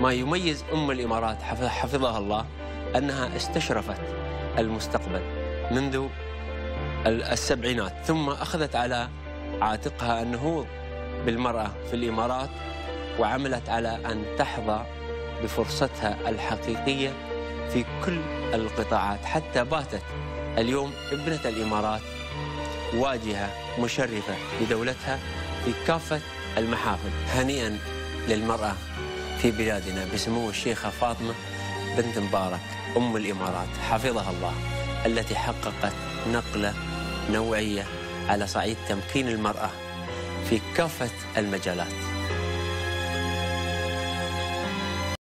ما يميز أم الإمارات حفظها الله أنها استشرفت المستقبل منذ السبعينات ثم أخذت على عاتقها النهوض بالمرأة في الإمارات وعملت على أن تحظى بفرصتها الحقيقية في كل القطاعات حتى باتت اليوم ابنة الإمارات واجهة مشرفة لدولتها في كافة المحافل هنيئا للمرأة. في بلادنا بسمو الشيخة فاطمة بنت مبارك أم الإمارات. حفظها الله التي حققت نقلة نوعية على صعيد تمكين المرأة في كافة المجالات.